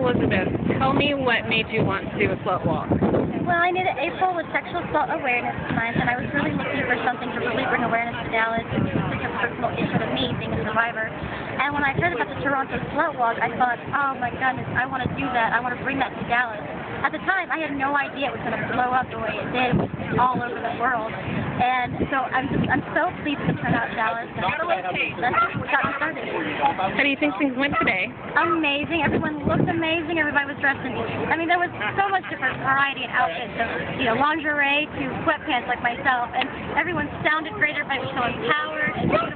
Elizabeth, tell me what made you want to do a slut walk. Well, I knew that April was Sexual Assault Awareness Month, and I was really looking for something to really bring awareness to Dallas. It's such a personal issue to me, being a survivor. And when I heard about the Toronto Slut Walk, I thought, oh my goodness, I want to do that. I want to bring that to Dallas. At the time, I had no idea it was going to blow up the way it did all over the world. And so I'm just, I'm so pleased to turn out Dallas. And that's what got me started. How do you think things went today? Amazing. Everyone looked amazing. Everybody was dressed in, I mean, there was so much different variety in outfits. So, you know, lingerie to sweatpants like myself. And everyone sounded great. Everybody was so empowered and